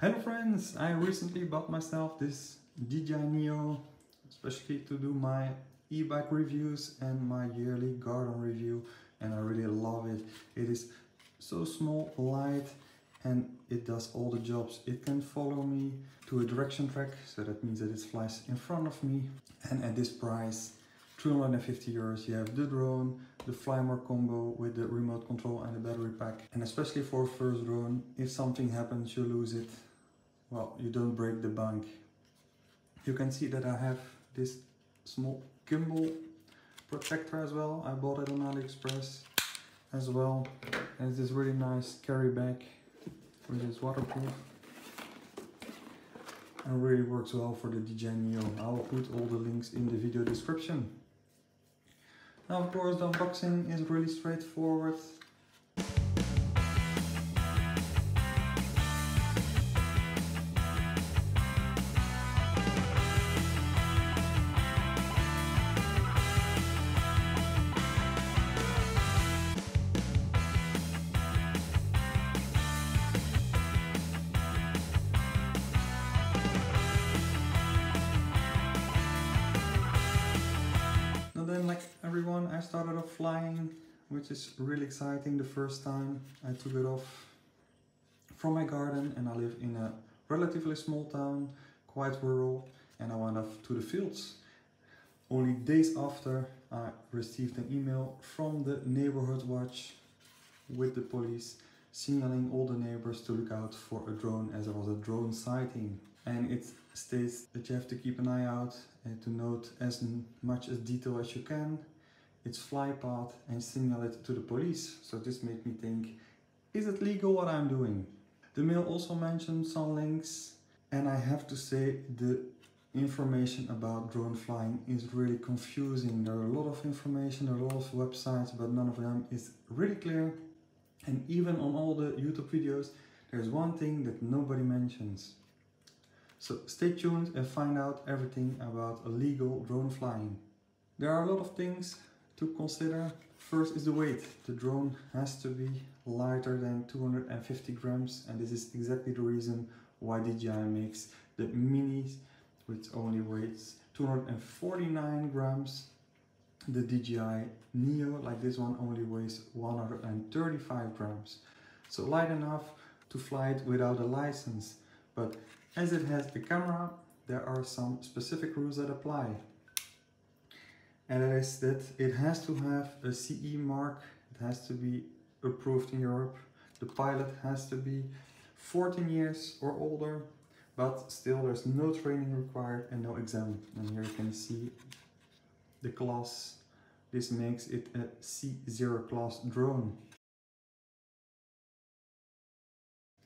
Hello friends, I recently bought myself this DJI Neo, especially to do my e-bike reviews and my yearly garden review and I really love it. It is so small, light and it does all the jobs. It can follow me to a direction track, so that means that it flies in front of me and at this price 250 euros you have the drone, the Fly More combo with the remote control and the battery pack and especially for first drone if something happens you lose it well you don't break the bank. You can see that I have this small gimbal protector as well. I bought it on AliExpress as well. And this really nice carry bag which is waterproof. And really works well for the DJI Neo I will put all the links in the video description. Now of course the unboxing is really straightforward everyone. I started off flying which is really exciting. The first time I took it off from my garden and I live in a relatively small town quite rural and I went off to the fields. Only days after I received an email from the neighborhood watch with the police signaling all the neighbors to look out for a drone as there was a drone sighting. And it states that you have to keep an eye out and to note as much as detail as you can its fly path and signal it to the police. So this made me think, is it legal what I'm doing? The mail also mentioned some links and I have to say the information about drone flying is really confusing. There are a lot of information, there are a lot of websites, but none of them is really clear. And even on all the YouTube videos, there's one thing that nobody mentions. So stay tuned and find out everything about illegal drone flying. There are a lot of things to consider. First is the weight. The drone has to be lighter than 250 grams and this is exactly the reason why DJI makes the minis which only weighs 249 grams. The DJI Neo like this one only weighs 135 grams. So light enough to fly it without a license but as it has the camera, there are some specific rules that apply. And that is that it has to have a CE mark, it has to be approved in Europe. The pilot has to be 14 years or older, but still there's no training required and no exam. And here you can see the class. This makes it a C0 class drone.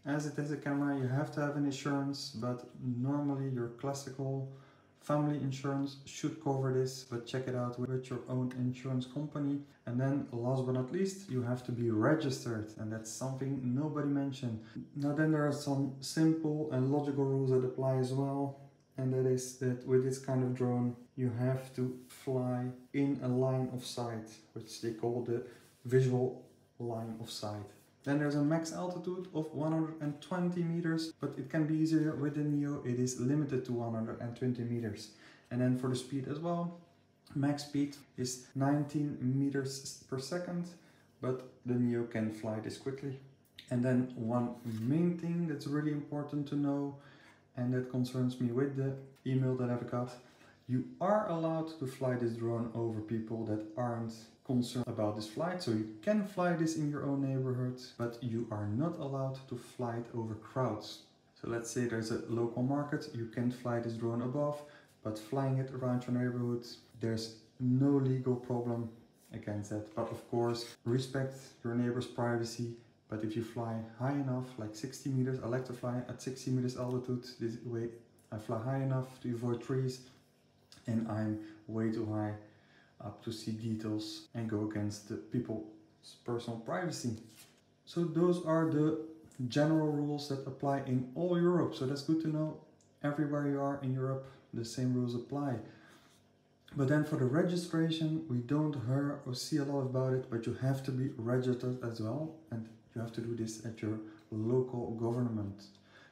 As it has a camera, you have to have an insurance, but normally your classical family insurance should cover this, but check it out with your own insurance company. And then last but not least, you have to be registered, and that's something nobody mentioned. Now then there are some simple and logical rules that apply as well. And that is that with this kind of drone, you have to fly in a line of sight, which they call the visual line of sight. Then there's a max altitude of 120 meters, but it can be easier with the Neo, it is limited to 120 meters. And then for the speed as well, max speed is 19 meters per second, but the Neo can fly this quickly. And then one main thing that's really important to know, and that concerns me with the email that I've got, you are allowed to fly this drone over people that aren't concerned about this flight. So you can fly this in your own neighborhood, but you are not allowed to fly it over crowds. So let's say there's a local market, you can fly this drone above, but flying it around your neighborhood, there's no legal problem against that. But of course, respect your neighbor's privacy. But if you fly high enough, like 60 meters, I like to fly at 60 meters altitude. This way I fly high enough to avoid trees and I'm way too high up to see details and go against the people's personal privacy. So those are the general rules that apply in all Europe. So that's good to know. Everywhere you are in Europe, the same rules apply. But then for the registration, we don't hear or see a lot about it, but you have to be registered as well. And you have to do this at your local government.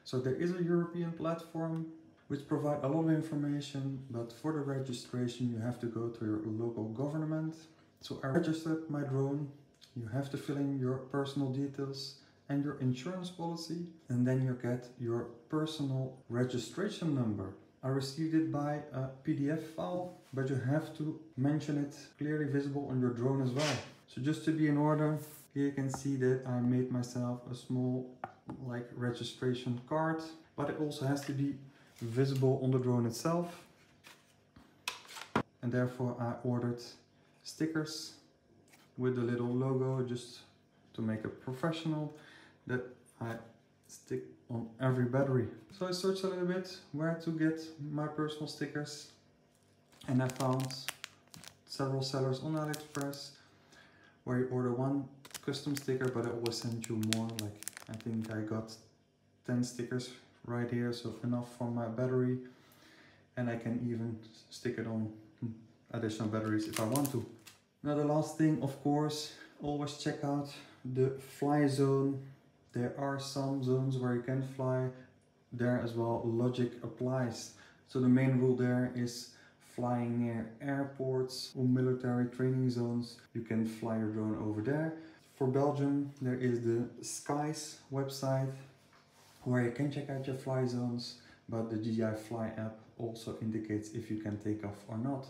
So there is a European platform which provide a lot of information, but for the registration you have to go to your local government. So I registered my drone. You have to fill in your personal details and your insurance policy and then you get your personal registration number. I received it by a PDF file, but you have to mention it clearly visible on your drone as well. So just to be in order, here you can see that I made myself a small like registration card, but it also has to be visible on the drone itself. And therefore I ordered stickers with the little logo just to make it professional that I stick on every battery. So I searched a little bit where to get my personal stickers and I found several sellers on AliExpress where you order one custom sticker but it always send you more like I think I got 10 stickers right here so enough for my battery and I can even stick it on hmm, additional batteries if I want to. Now the last thing of course always check out the fly zone. There are some zones where you can fly. There as well logic applies. So the main rule there is flying near airports or military training zones. You can fly your drone over there. For Belgium there is the skeyes website where you can check out your fly zones but the DJI Fly app also indicates if you can take off or not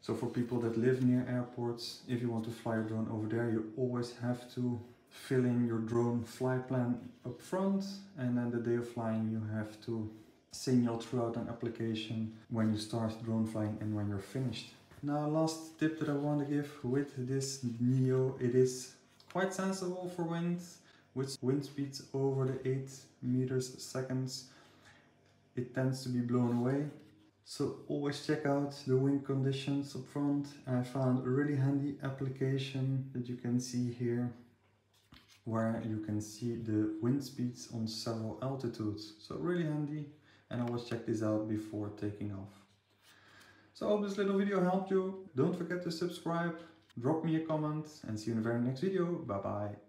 so for people that live near airports if you want to fly your drone over there you always have to fill in your drone flight plan up front and then the day of flying you have to signal throughout an application when you start drone flying and when you're finished. Now last tip that I want to give with this Neo, it is quite sensible for wind with wind speeds over the 8 meters seconds it tends to be blown away so always check out the wind conditions up front I found a really handy application that you can see here where you can see the wind speeds on several altitudes. So really handy and always check this out before taking off. So I hope this little video helped you. Don't forget to subscribe, drop me a comment and see you in the very next video. Bye bye.